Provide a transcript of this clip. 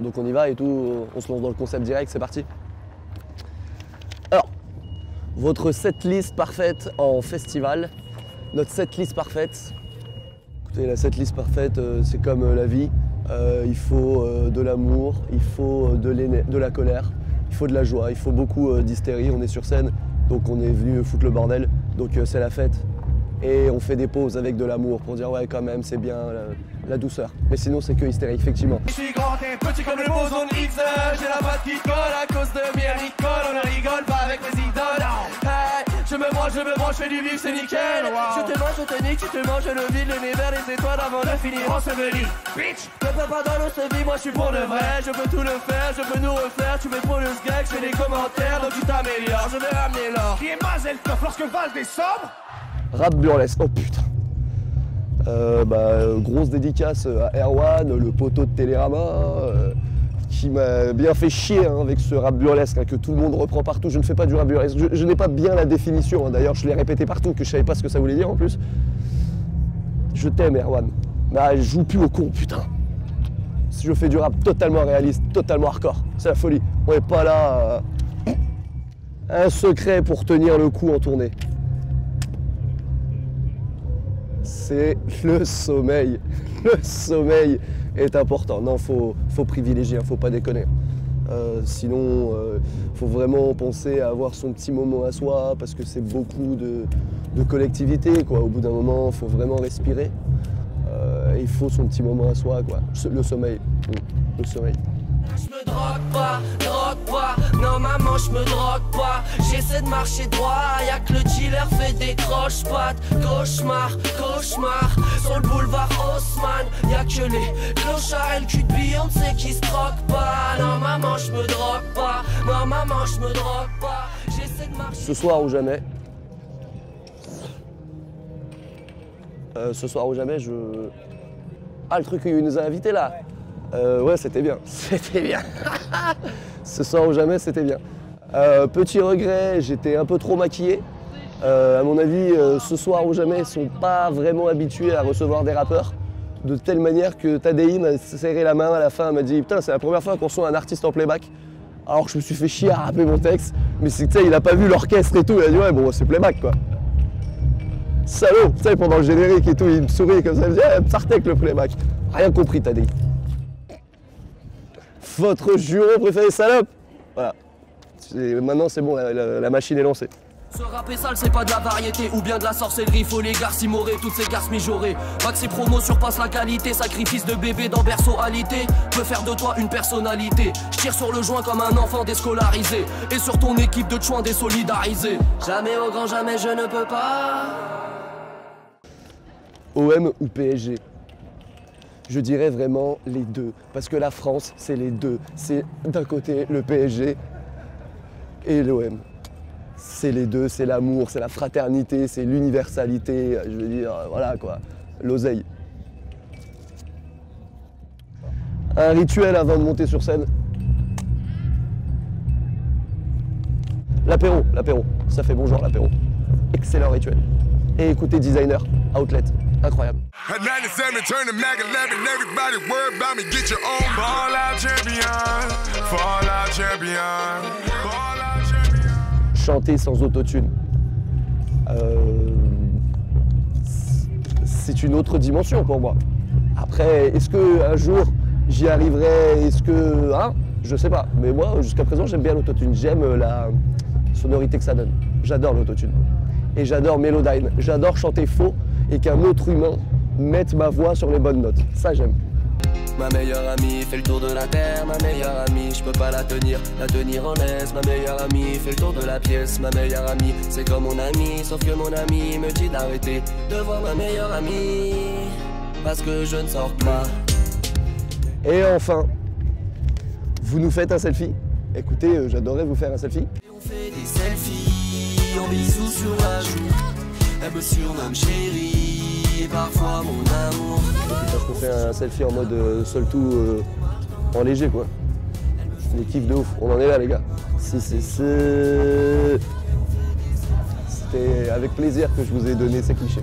Donc on y va et tout, on se lance dans le concept direct, c'est parti. Alors, votre setlist parfaite en festival, notre setlist parfaite. Écoutez, la setlist parfaite, euh, c'est comme euh, la vie. Euh, il faut de l'amour, il faut de, la colère, il faut de la joie, il faut beaucoup d'hystérie. On est sur scène, donc on est venu foutre le bordel. Donc c'est la fête. Et on fait des pauses avec de l'amour pour dire ouais quand même c'est bien la, la douceur. Mais sinon c'est que hystérie, effectivement. Je suis grand et petit comme le boson de X. J'ai la patte qui colle à cause de Nicole On ne rigole pas avec mes idoles. Hey, je me branche, je me branche, je fais du vif, c'est nickel. Je te mange, je te nique, tu te manges le vide Le nez vers les étoiles avant de finir enseveli Bitch. Ne peux pas dans l'eau moi je suis pour de vrai. Je peux tout le faire, je peux nous refaire. Tu veux pour le gag, je fais des commentaires Donc tu t'améliores, je vais ramener l'or. Qui est Mazel lorsque Val des sobre? Rap burlesque, oh putain. Euh, bah, euh, grosse dédicace à Erwan, le poteau de Télérama, euh, qui m'a bien fait chier hein, avec ce rap burlesque hein, que tout le monde reprend partout. Je ne fais pas du rap burlesque, je, n'ai pas bien la définition. hein. D'ailleurs, je l'ai répété partout que je savais pas ce que ça voulait dire en plus. Je t'aime, Erwan. Bah, je joue plus au con, putain. Je fais du rap totalement réaliste, totalement hardcore. C'est la folie. On n'est pas là. euh, Un secret pour tenir le coup en tournée c'est le sommeil. Le sommeil est important. Non, faut, faut privilégier, hein, faut pas déconner. Euh, sinon, euh, faut vraiment penser à avoir son petit moment à soi parce que c'est beaucoup de, collectivité. Quoi. Au bout d'un moment, faut vraiment respirer. Euh, il faut son petit moment à soi, quoi. Le sommeil. Mm, Le sommeil. Je me drogue pas J'essaie de marcher droit, y'a que le dealer fait des croche-pattes Cauchemar, cauchemar, sur le boulevard Haussmann Y'a que les clochards et le cul de Beyoncé qui se droguent pas Non maman je me drogue pas, non maman je me drogue pas J'essaie de marcher Ce soir ou jamais. Euh, ce soir ou jamais, je. Ah, le truc qu'il nous a invités là Euh, Ouais, c'était bien. C'était bien. ce soir ou jamais, c'était bien. Euh, petit regret, j'étais un peu trop maquillé. Euh, à mon avis, euh, ce soir ou jamais, ils sont pas vraiment habitués à recevoir des rappeurs. De telle manière que Tadei m'a serré la main à la fin, elle m'a dit Putain, c'est la première fois qu'on reçoit un artiste en playback. Alors que je me suis fait chier à rapper mon texte, mais c'est que tu sais, il a pas vu l'orchestre et tout, il a dit ouais bon c'est playback quoi. Salaud, tu sais, pendant le générique et tout, il me sourit comme ça, il me dit eh, Psartek le playback. Rien compris t'as dit. Votre juron préféré salope Voilà. Maintenant c'est bon, la, la- la machine est lancée. Ce rap est sale, c'est pas de la variété ou bien de la sorcellerie. Faut les garces immorées, toutes ces garces mijaurées. Maxi promo surpasse la qualité. Sacrifice de bébé dans berceau alité. Peut faire de toi une personnalité. Je tire sur le joint comme un enfant déscolarisé. Et sur ton équipe de chouins désolidarisés. Jamais au grand jamais, je ne peux pas. OM ou PSG Je dirais vraiment les deux. Parce que la France, c'est les deux. C'est d'un côté le PSG et l'OM. C'est les deux, c'est l'amour, c'est la fraternité, c'est l'universalité. Je veux dire, voilà quoi. L'oseille. Un rituel avant de monter sur scène. L'apéro, l'apéro. Ça fait bonjour l'apéro. Excellent rituel. Et écoutez Designer, Outlet. Incroyable. Chanter sans autotune. Euh, c'est une autre dimension pour moi. Après, est-ce que un jour j'y arriverai? Est-ce que. Hein? Je sais pas. Mais moi, jusqu'à présent, j'aime bien l'autotune. J'aime la sonorité que ça donne. J'adore l'autotune. Et j'adore Melodyne. J'adore chanter faux et qu'un autre humain mette ma voix sur les bonnes notes. Ça, j'aime. Ma meilleure amie fait le tour de la terre, ma meilleure amie, je peux pas la tenir, la tenir en laisse. Ma meilleure amie fait le tour de la pièce, ma meilleure amie, c'est comme mon ami, sauf que mon ami me dit d'arrêter de voir ma meilleure amie, parce que je ne sors pas. Et enfin, vous nous faites un selfie Écoutez, euh, j'adorerais vous faire un selfie. On fait des selfies, en bisous sur la joue, elle me surnomme chérie, et parfois mon amour. Fais un selfie en mode seul tout euh, en léger quoi. Les kiffs de ouf. On en est là les gars. Si c'est c'est- C'était avec plaisir que je vous ai donné ces clichés.